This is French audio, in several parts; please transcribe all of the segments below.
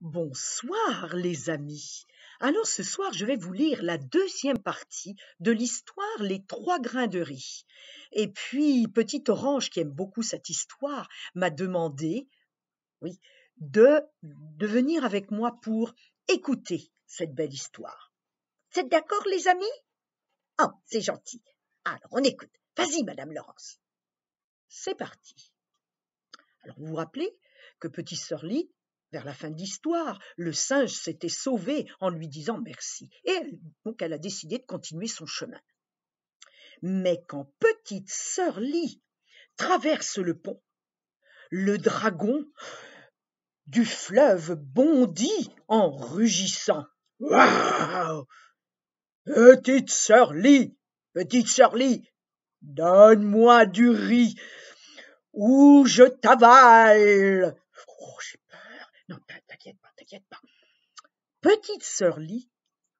Bonsoir les amis. Alors ce soir, je vais vous lire la deuxième partie de l'histoire Les trois grains de riz. Et puis, Petit Orange, qui aime beaucoup cette histoire, m'a demandé, oui, de, venir avec moi pour écouter cette belle histoire. C'est d'accord les amis? Oh, c'est gentil. Alors, on écoute. Vas-y, Madame Laurence. C'est parti. Alors, vous vous rappelez que Petit Sorly vers la fin de l'histoire, le singe s'était sauvé en lui disant merci, et donc elle a décidé de continuer son chemin. Mais quand petite sœur Lee traverse le pont, le dragon du fleuve bondit en rugissant. Waouh Petite sœur Lee, petite sœur Lee, donne-moi du riz ou je t'avale. Petite sœur Lee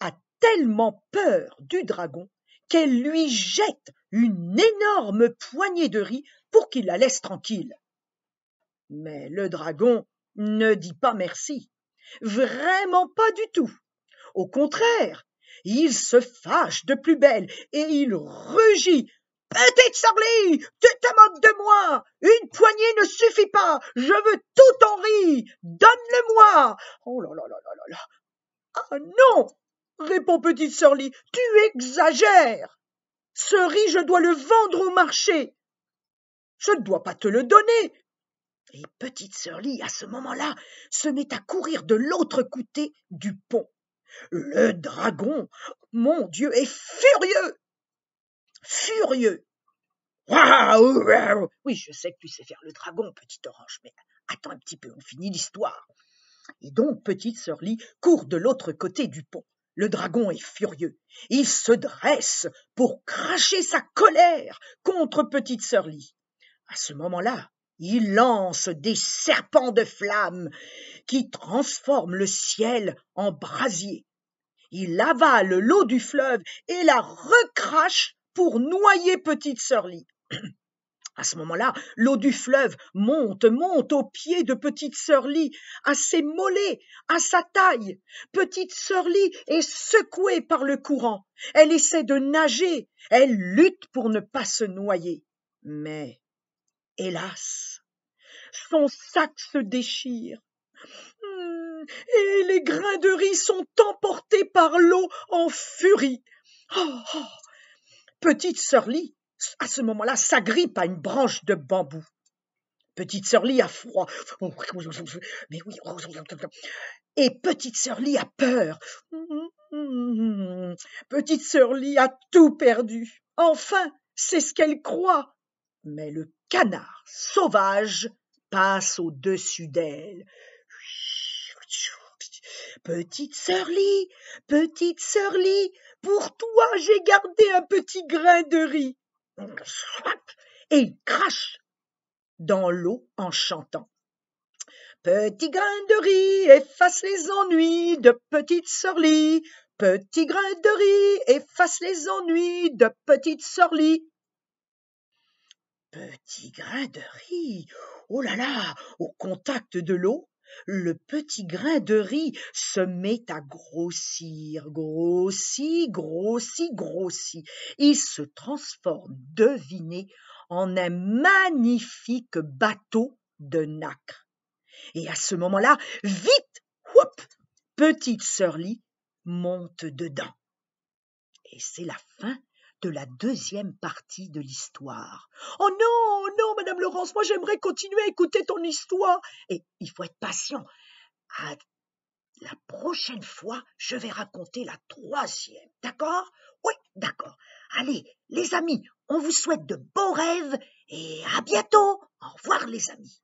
a tellement peur du dragon qu'elle lui jette une énorme poignée de riz pour qu'il la laisse tranquille. Mais le dragon ne dit pas merci. Vraiment pas du tout. Au contraire, il se fâche de plus belle et il rugit Petite Sorlie, tu te moques de moi. Une poignée ne suffit pas. Je veux tout en riz. Donne-le-moi. Oh là là là là là. Ah non, répond Petite Sorlie, tu exagères. Ce riz, je dois le vendre au marché. Je ne dois pas te le donner. Et Petite Sorlie, à ce moment-là, se met à courir de l'autre côté du pont. Le dragon, mon Dieu, est furieux furieux. Oui, je sais que tu sais faire le dragon, petit orange, mais attends un petit peu, on finit l'histoire. Et donc, petite sœur Lee court de l'autre côté du pont. Le dragon est furieux. Il se dresse pour cracher sa colère contre petite sœur Lee. À ce moment-là, il lance des serpents de flammes qui transforment le ciel en brasier. Il avale l'eau du fleuve et la recrache pour noyer petite sœur. À ce moment-là, l'eau du fleuve monte, monte aux pieds de petite sœur à ses mollets, à sa taille. Petite sœur est secouée par le courant. Elle essaie de nager, elle lutte pour ne pas se noyer. Mais, hélas, son sac se déchire. Hmm, et les grains de riz sont emportés par l'eau en furie. Oh, oh, Petite sœur Lee, à ce moment-là, s'agrippe à une branche de bambou. Petite sœur Lee a froid. Mais oui. Et petite sœur Lee a peur. Petite sœur Lee a tout perdu. Enfin, c'est ce qu'elle croit. Mais le canard sauvage passe au-dessus d'elle. Petite sœur petite sœur pour toi j'ai gardé un petit grain de riz. Et il crache dans l'eau en chantant. Petit grain de riz efface les ennuis de petite sœur. Petit grain de riz efface les ennuis de petite sœur. Petit grain de riz, oh là là, au contact de l'eau, le petit grain de riz se met à grossir, grossit, grossit, grossit. Il se transforme, devinez, en un magnifique bateau de nacre. Et à ce moment-là, vite, whoop, petite sœur Lee monte dedans. Et c'est la fin de la deuxième partie de l'histoire. Oh non, non, Madame Laurence, moi j'aimerais continuer à écouter ton histoire. Et il faut être patient. La prochaine fois, je vais raconter la troisième. D'accord? Oui, d'accord. Allez, les amis, on vous souhaite de beaux rêves et à bientôt. Au revoir, les amis.